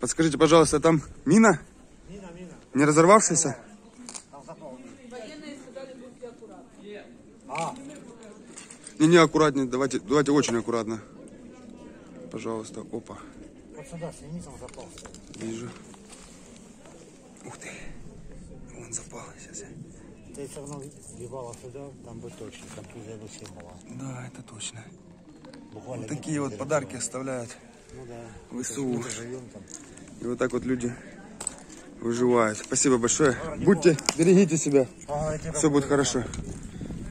Подскажите, пожалуйста, там мина? Мина, мина. Не разорвавшаяся? Там запал. А, Не-не, аккуратнее, давайте, давайте очень аккуратно. Пожалуйста, опа, вот сюда сними, там запал. вижу. Ух ты, вон запал сейчас. Ты все равно въебала сюда, там бы точно, там уже бы все было. Да, это точно. Буквально Вот такие вот подарки оставляют Ну да. в СУ. Мы живем там. И вот так вот люди выживают. Спасибо большое. Будьте, берегите себя. Все будет хорошо.